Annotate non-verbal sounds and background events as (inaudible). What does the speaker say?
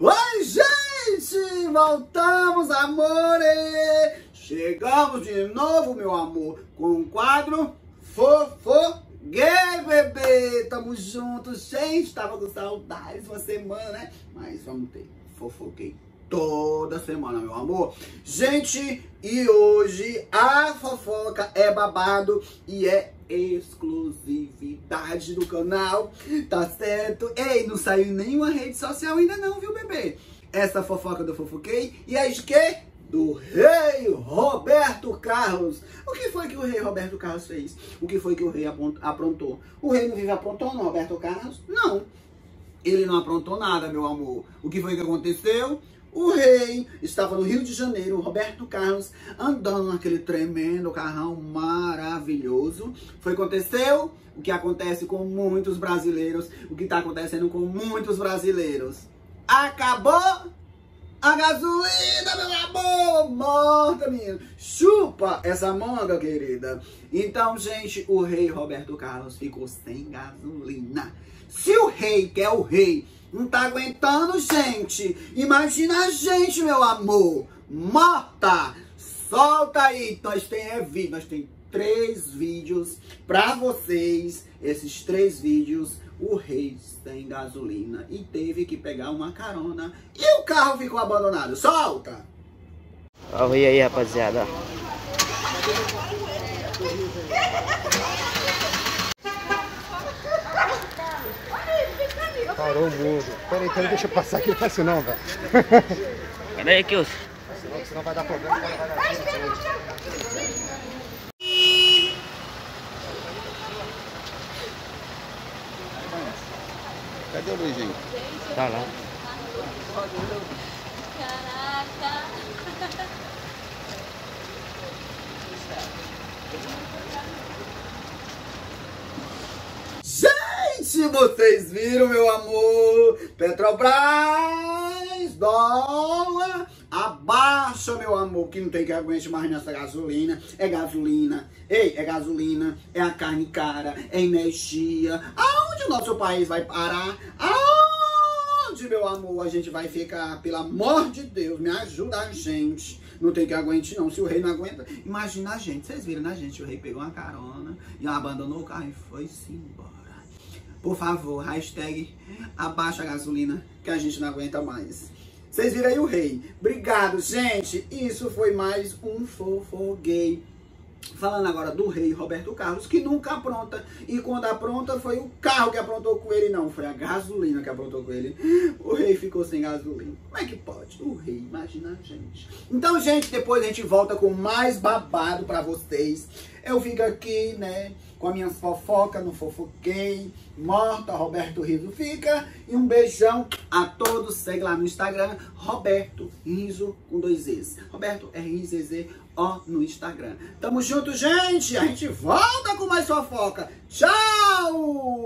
Oi, gente! Voltamos, amore! Chegamos de novo, meu amor, com o quadro Fofoguei, bebê! Tamo juntos, gente! Tava com saudades uma semana, né? Mas vamos ter Fofoguei toda semana, meu amor. Gente, e hoje a fofoca é babado e é exclusividade do canal, tá certo? Ei, não saiu em nenhuma rede social ainda não, viu, bebê? Essa fofoca do Fofoquei e é de quê? Do rei Roberto Carlos. O que foi que o rei Roberto Carlos fez? O que foi que o rei aprontou? O rei não vive aprontando, Roberto Carlos? Não. Ele não aprontou nada, meu amor. O que foi que aconteceu? O rei estava no Rio de Janeiro, Roberto Carlos, andando naquele tremendo carrão maravilhoso. Foi aconteceu o que acontece com muitos brasileiros, o que está acontecendo com muitos brasileiros. Acabou a gasolina, meu amor! Morta, menino! Chupa essa manga, querida! Então, gente, o rei Roberto Carlos ficou sem gasolina. Se o rei, que é o rei, não tá aguentando, gente. Imagina a gente, meu amor. Morta. Solta aí. Nós tem é. Nós tem três vídeos pra vocês. Esses três vídeos. O rei sem gasolina e teve que pegar uma carona. E o carro ficou abandonado. Solta. Olha aí, rapaziada. Parou o mundo. Peraí, peraí, deixa eu passar aqui. Não faz isso não, velho. (laughs) Cadê aí, Kilson? Senão, senão vai dar problema. Vai dar Cadê o Luizinho? Tá lá. Caraca! Gente, vocês viram, meu amor? Petrobras, dólar, abaixa, meu amor, que não tem que aguente mais nessa gasolina. É gasolina, ei, é gasolina, é a carne cara, é energia. Aonde o nosso país vai parar? Aonde, meu amor, a gente vai ficar? Pelo amor de Deus, me ajuda a gente. Não tem que aguente, não. Se o rei não aguenta, imagina a gente. Vocês viram, né, gente? O rei pegou uma carona e abandonou o carro e foi-se embora. Por favor, hashtag abaixa a gasolina, que a gente não aguenta mais. Vocês viram aí o rei. Obrigado, gente. Isso foi mais um Fofoguei. Falando agora do rei Roberto Carlos, que nunca apronta. E quando apronta, foi o carro que aprontou com ele, não. Foi a gasolina que aprontou com ele. O rei ficou sem gasolina. Como é que pode? O rei, imagina a gente. Então, gente, depois a gente volta com mais babado pra vocês. Eu fico aqui, né, com a minha fofoca no Fofoquei. Morta, Roberto Riso fica. E um beijão a todos. Segue lá no Instagram, Roberto Riso com dois Z's. Roberto R-I-Z-Z ó no Instagram. Tamo junto, gente. A gente volta com mais fofoca. Tchau!